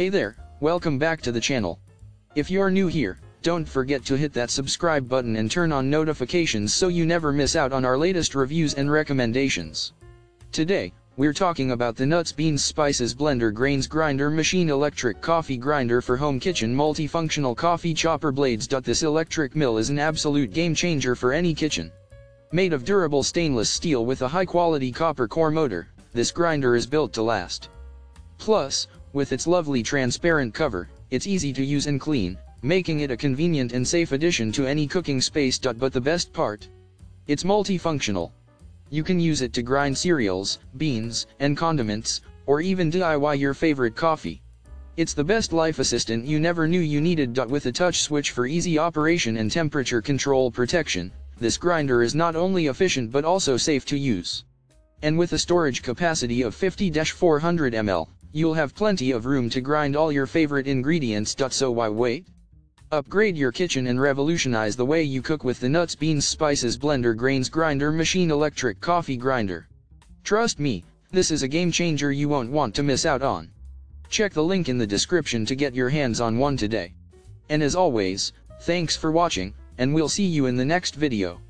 Hey there, welcome back to the channel. If you're new here, don't forget to hit that subscribe button and turn on notifications so you never miss out on our latest reviews and recommendations. Today, we're talking about the Nuts Beans Spices Blender Grains Grinder Machine Electric Coffee Grinder for Home Kitchen Multifunctional Coffee Chopper Blades. This electric mill is an absolute game changer for any kitchen. Made of durable stainless steel with a high-quality copper core motor, this grinder is built to last. Plus, with its lovely transparent cover, it's easy to use and clean, making it a convenient and safe addition to any cooking space. But the best part? It's multifunctional. You can use it to grind cereals, beans, and condiments, or even DIY your favorite coffee. It's the best life assistant you never knew you needed. With a touch switch for easy operation and temperature control protection, this grinder is not only efficient but also safe to use. And with a storage capacity of 50-400 ml, you'll have plenty of room to grind all your favorite ingredients. So why wait? Upgrade your kitchen and revolutionize the way you cook with the Nuts Beans Spices Blender Grains Grinder Machine Electric Coffee Grinder. Trust me, this is a game changer you won't want to miss out on. Check the link in the description to get your hands on one today. And as always, thanks for watching, and we'll see you in the next video.